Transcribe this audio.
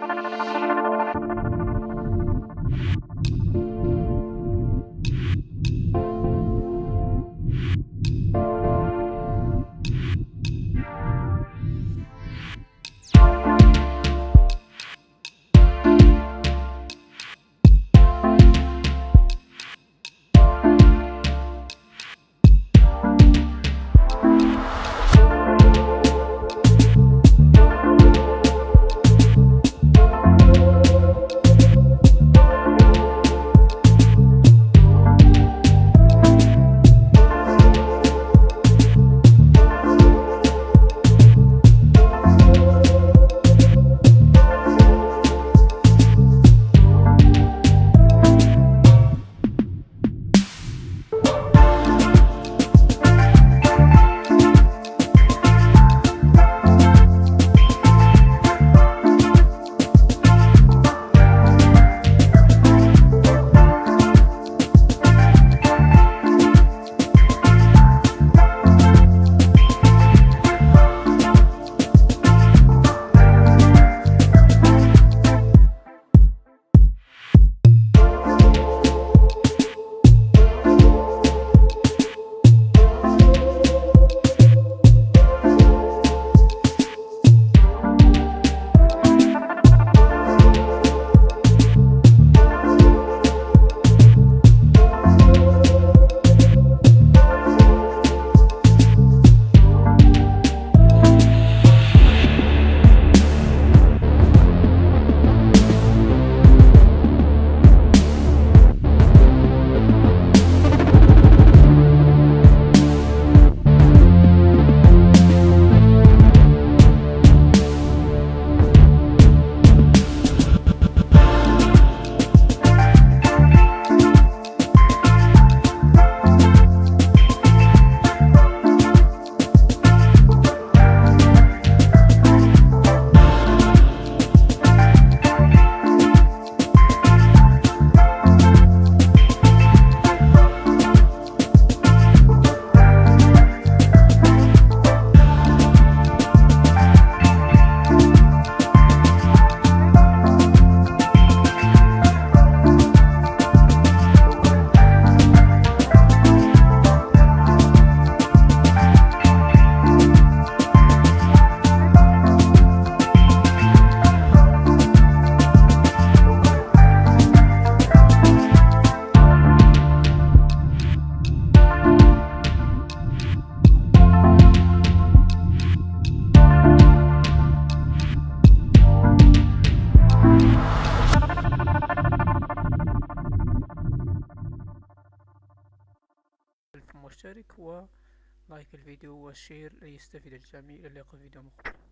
Música مشترك ولايك الفيديو والشير ليستفيد الجميع إلى اللقاء في فيديو مقبل